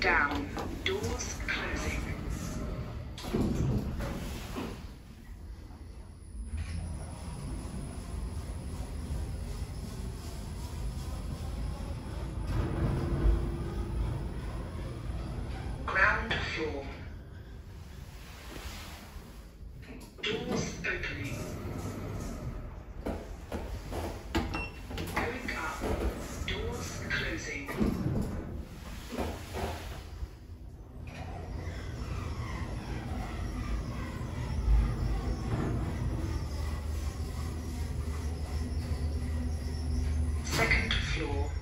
down. Doors closing. Ground floor. fuel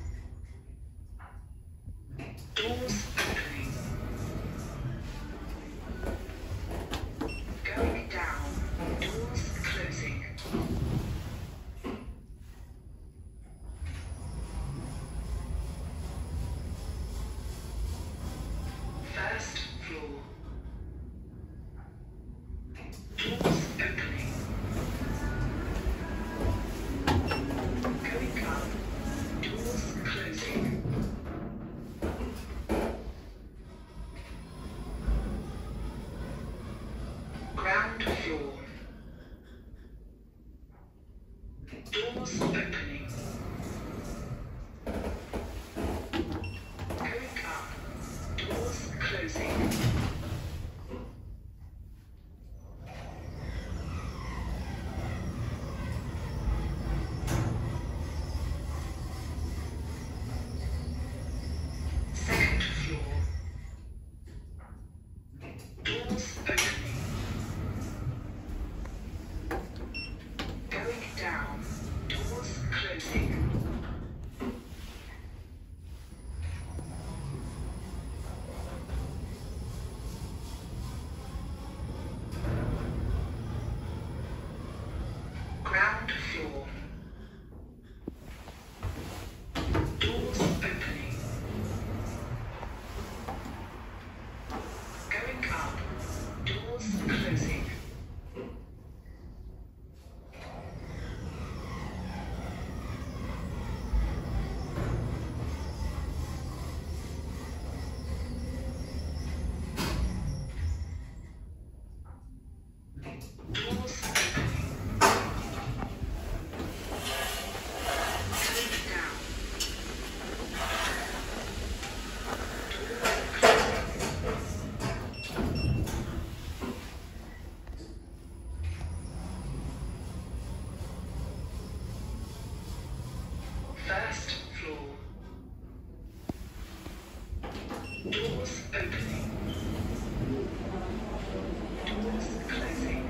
step Thank you. first floor. Doors opening. Doors closing.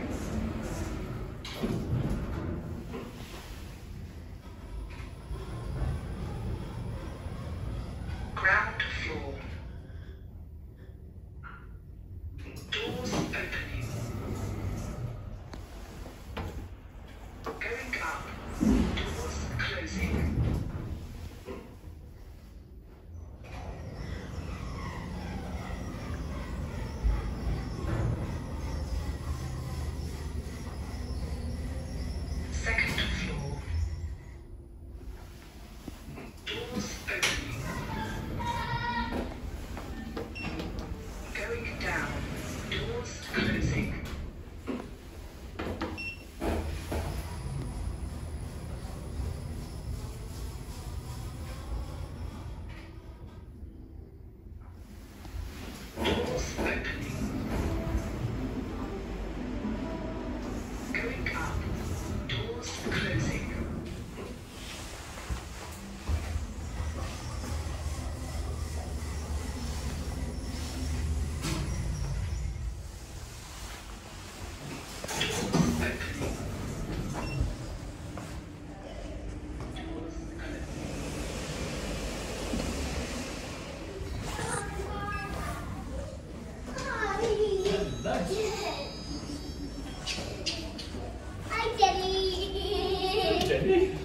Hi, Jenny. Jenny.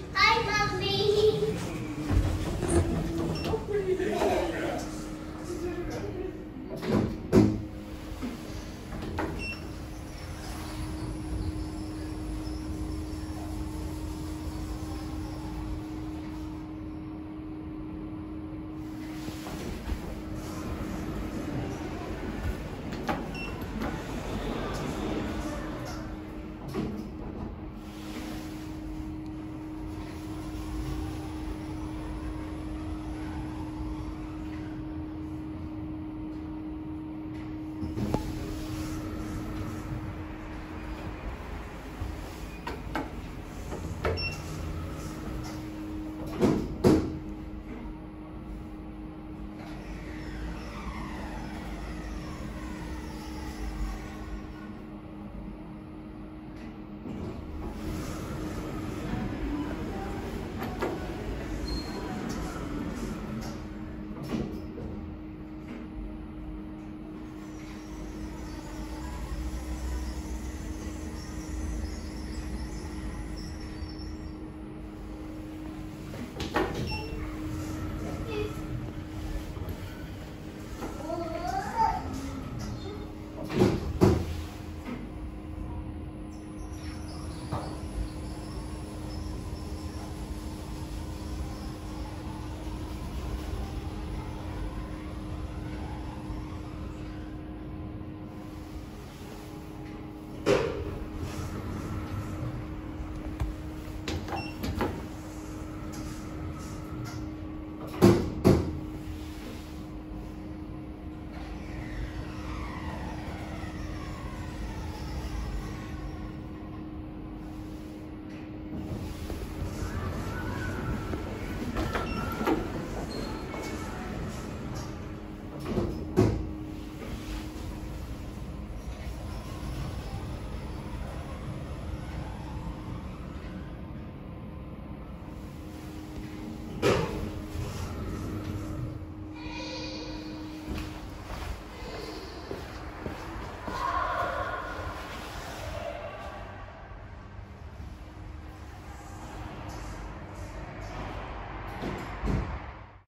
Doors